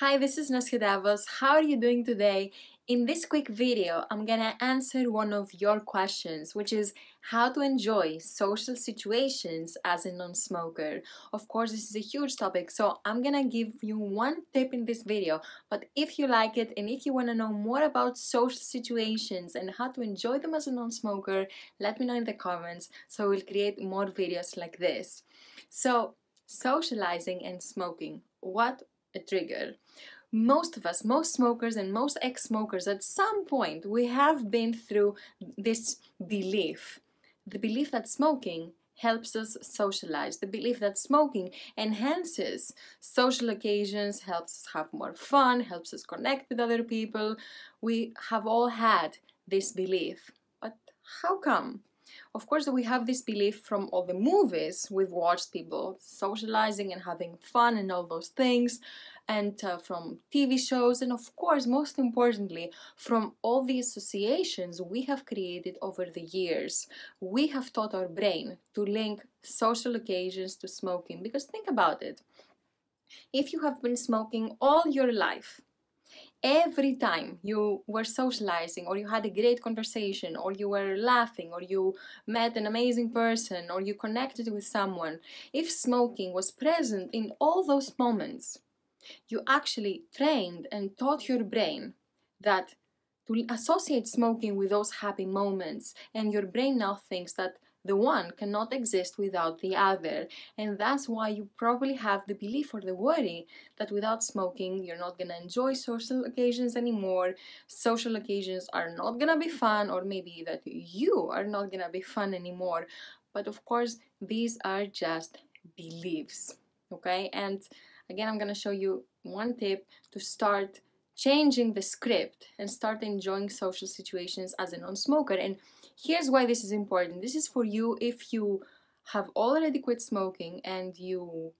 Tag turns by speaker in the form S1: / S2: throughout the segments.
S1: Hi, this is Nasia Davos. How are you doing today? In this quick video, I'm gonna answer one of your questions, which is how to enjoy social situations as a non-smoker. Of course, this is a huge topic, so I'm gonna give you one tip in this video. But if you like it and if you wanna know more about social situations and how to enjoy them as a non-smoker, let me know in the comments so we'll create more videos like this. So, socializing and smoking. What a trigger. Most of us, most smokers and most ex-smokers, at some point we have been through this belief. The belief that smoking helps us socialize. The belief that smoking enhances social occasions, helps us have more fun, helps us connect with other people. We have all had this belief. But how come? Of course, we have this belief from all the movies we've watched, people socializing and having fun and all those things, and uh, from TV shows, and of course, most importantly, from all the associations we have created over the years. We have taught our brain to link social occasions to smoking because think about it. If you have been smoking all your life, every time you were socializing or you had a great conversation or you were laughing or you met an amazing person or you connected with someone, if smoking was present in all those moments, you actually trained and taught your brain that to associate smoking with those happy moments and your brain now thinks that the one cannot exist without the other. And that's why you probably have the belief or the worry that without smoking, you're not gonna enjoy social occasions anymore, social occasions are not gonna be fun, or maybe that you are not gonna be fun anymore. But of course, these are just beliefs, okay? And again, I'm gonna show you one tip to start changing the script and start enjoying social situations as a non-smoker. And Here's why this is important. This is for you if you have already quit smoking and you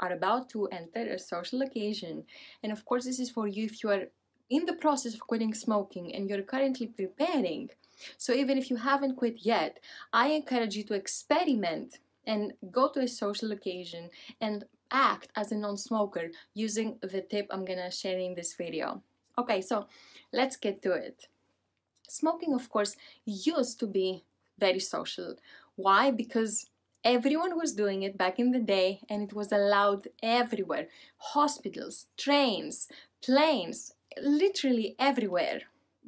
S1: are about to enter a social occasion. And of course, this is for you if you are in the process of quitting smoking and you're currently preparing. So even if you haven't quit yet, I encourage you to experiment and go to a social occasion and act as a non-smoker using the tip I'm gonna share in this video. Okay, so let's get to it. Smoking, of course, used to be very social. Why? Because everyone was doing it back in the day and it was allowed everywhere. Hospitals, trains, planes, literally everywhere.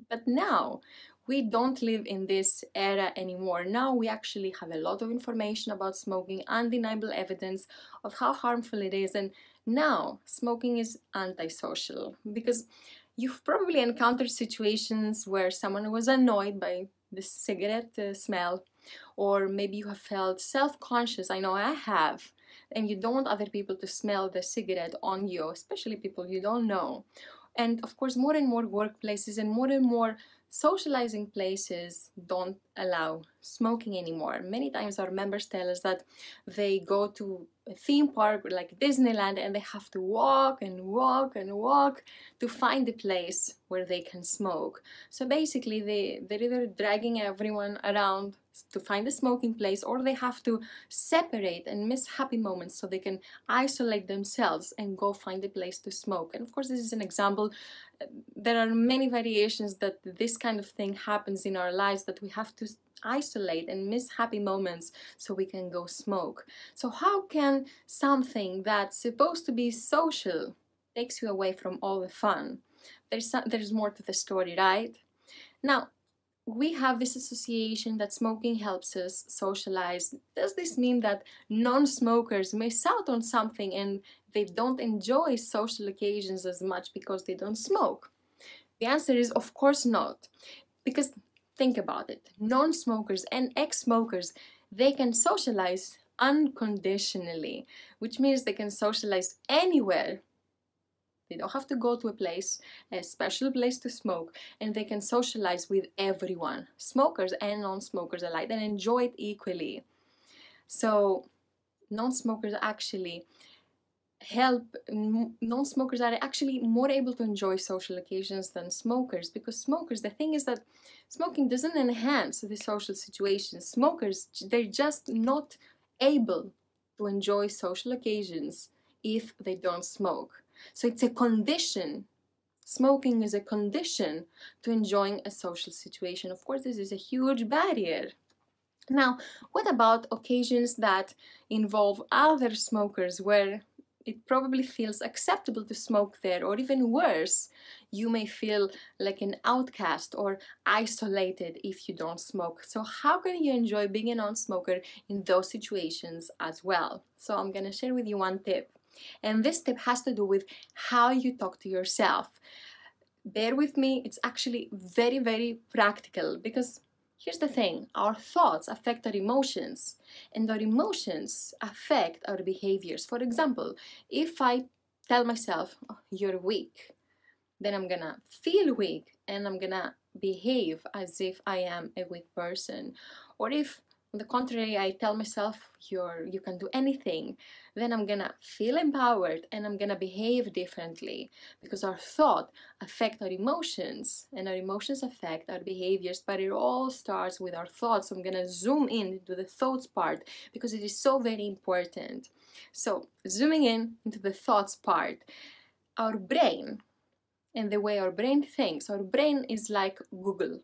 S1: But now, we don't live in this era anymore. Now we actually have a lot of information about smoking, undeniable evidence of how harmful it is, and now smoking is antisocial because You've probably encountered situations where someone was annoyed by the cigarette uh, smell, or maybe you have felt self conscious. I know I have. And you don't want other people to smell the cigarette on you, especially people you don't know. And of course, more and more workplaces and more and more socializing places don't allow smoking anymore. Many times our members tell us that they go to a theme park like Disneyland and they have to walk and walk and walk to find a place where they can smoke. So basically they, they're either dragging everyone around to find a smoking place or they have to separate and miss happy moments so they can isolate themselves and go find a place to smoke. And of course this is an example. There are many variations that this kind of thing happens in our lives that we have to isolate and miss happy moments so we can go smoke. So how can something that's supposed to be social takes you away from all the fun? There's, some, there's more to the story, right? Now, we have this association that smoking helps us socialize. Does this mean that non-smokers miss out on something and they don't enjoy social occasions as much because they don't smoke? The answer is of course not. Because think about it, non-smokers and ex-smokers, they can socialize unconditionally, which means they can socialize anywhere they don't have to go to a place, a special place to smoke, and they can socialize with everyone, smokers and non-smokers alike, and enjoy it equally. So non-smokers actually help non-smokers are actually more able to enjoy social occasions than smokers because smokers the thing is that smoking doesn't enhance the social situation. Smokers they're just not able to enjoy social occasions if they don't smoke So it's a condition. Smoking is a condition to enjoying a social situation. Of course, this is a huge barrier. Now, what about occasions that involve other smokers where it probably feels acceptable to smoke there, or even worse, you may feel like an outcast or isolated if you don't smoke. So, how can you enjoy being a non smoker in those situations as well? So, I'm gonna share with you one tip, and this tip has to do with how you talk to yourself. Bear with me, it's actually very, very practical because Here's the thing our thoughts affect our emotions, and our emotions affect our behaviors. For example, if I tell myself, oh, You're weak, then I'm gonna feel weak and I'm gonna behave as if I am a weak person. Or if on the contrary, I tell myself you're you can do anything, then I'm gonna feel empowered and I'm gonna behave differently because our thought affect our emotions and our emotions affect our behaviors, but it all starts with our thoughts. So I'm gonna zoom in to the thoughts part because it is so very important. So zooming in into the thoughts part, our brain and the way our brain thinks, our brain is like Google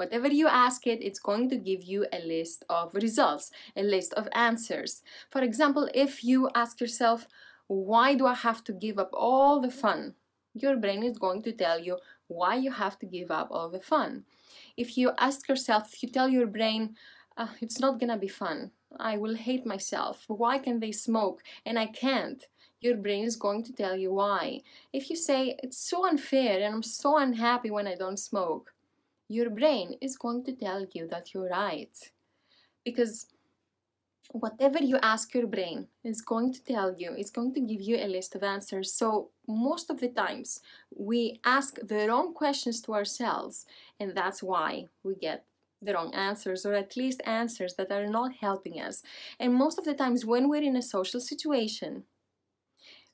S1: Whatever you ask it, it's going to give you a list of results, a list of answers. For example, if you ask yourself, why do I have to give up all the fun? Your brain is going to tell you why you have to give up all the fun. If you ask yourself, if you tell your brain, uh, it's not gonna be fun, I will hate myself, why can they smoke and I can't? Your brain is going to tell you why. If you say, it's so unfair and I'm so unhappy when I don't smoke, your brain is going to tell you that you're right. Because whatever you ask your brain is going to tell you, it's going to give you a list of answers. So, most of the times, we ask the wrong questions to ourselves, and that's why we get the wrong answers, or at least answers that are not helping us. And most of the times, when we're in a social situation,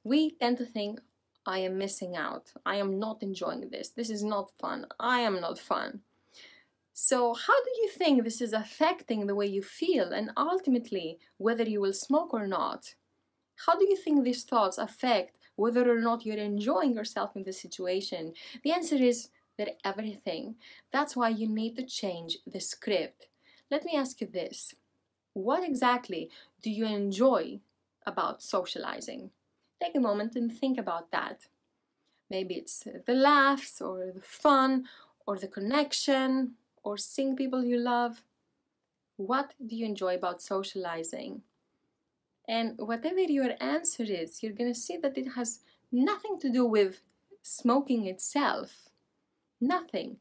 S1: we tend to think, I am missing out. I am not enjoying this. This is not fun. I am not fun. So, how do you think this is affecting the way you feel and ultimately whether you will smoke or not? How do you think these thoughts affect whether or not you're enjoying yourself in the situation? The answer is that everything. That's why you need to change the script. Let me ask you this What exactly do you enjoy about socializing? Take a moment and think about that. Maybe it's the laughs or the fun or the connection or seeing people you love. What do you enjoy about socializing? And whatever your answer is, you're going to see that it has nothing to do with smoking itself. Nothing.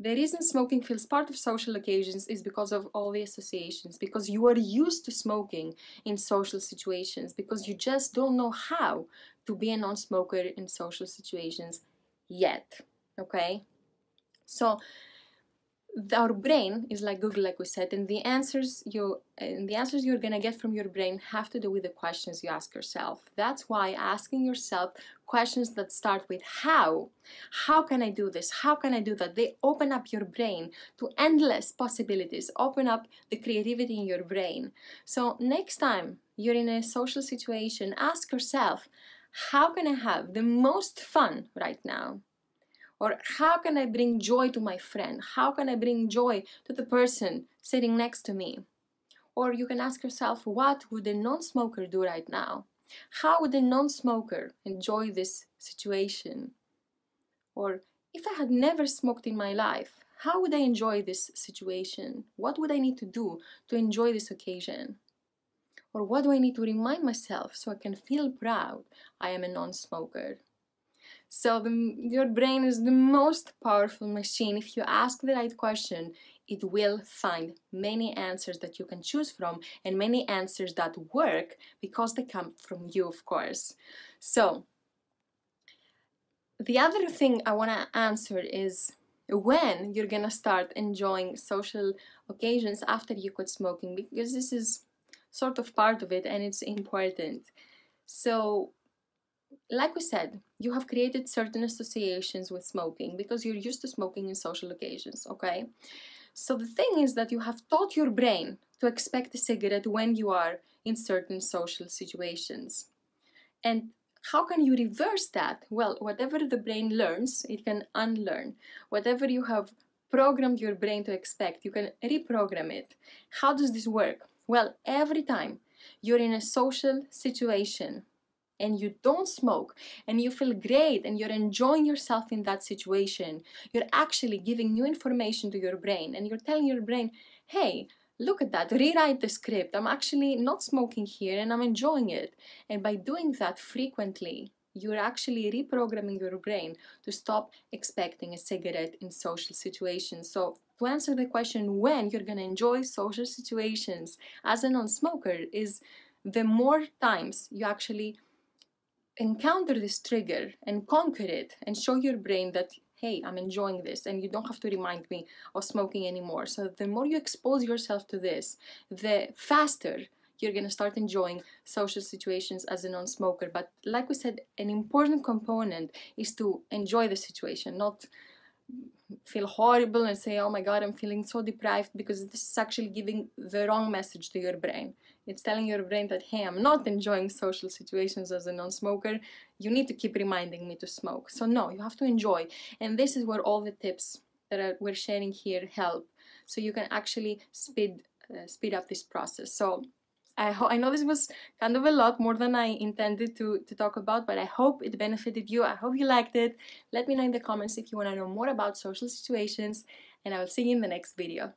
S1: The reason smoking feels part of social occasions is because of all the associations, because you are used to smoking in social situations, because you just don't know how to be a non smoker in social situations yet. Okay? So, our brain is like Google, like we said, and the answers you and the answers you're gonna get from your brain have to do with the questions you ask yourself. That's why asking yourself questions that start with how, how can I do this? How can I do that? They open up your brain to endless possibilities, open up the creativity in your brain. So next time you're in a social situation, ask yourself, how can I have the most fun right now? Or how can I bring joy to my friend? How can I bring joy to the person sitting next to me? Or you can ask yourself, what would a non smoker do right now? How would a non smoker enjoy this situation? Or if I had never smoked in my life, how would I enjoy this situation? What would I need to do to enjoy this occasion? Or what do I need to remind myself so I can feel proud I am a non smoker? So the, your brain is the most powerful machine. If you ask the right question, it will find many answers that you can choose from and many answers that work because they come from you, of course. So the other thing I want to answer is when you're gonna start enjoying social occasions after you quit smoking because this is sort of part of it and it's important. So like we said, you have created certain associations with smoking because you're used to smoking in social occasions, okay? So the thing is that you have taught your brain to expect a cigarette when you are in certain social situations. And how can you reverse that? Well, whatever the brain learns, it can unlearn. Whatever you have programmed your brain to expect, you can reprogram it. How does this work? Well, every time you're in a social situation and you don't smoke and you feel great and you're enjoying yourself in that situation, you're actually giving new information to your brain and you're telling your brain, hey, look at that, rewrite the script. I'm actually not smoking here and I'm enjoying it. And by doing that frequently, you're actually reprogramming your brain to stop expecting a cigarette in social situations. So, to answer the question when you're going to enjoy social situations as a non smoker, is the more times you actually encounter this trigger and conquer it and show your brain that hey i'm enjoying this and you don't have to remind me of smoking anymore. So the more you expose yourself to this the faster you're going to start enjoying social situations as a non-smoker. But like we said an important component is to enjoy the situation not feel horrible and say oh my god i'm feeling so deprived because this is actually giving the wrong message to your brain. It's telling your brain that hey i'm not enjoying social situations as a non-smoker. You need to keep reminding me to smoke. So no you have to enjoy. And this is where all the tips that we're sharing here help. So you can actually speed uh, speed up this process. So I, ho- I know this was kind of a lot more than I intended to, to talk about, but I hope it benefited you. I hope you liked it. Let me know in the comments if you want to know more about social situations, and I will see you in the next video.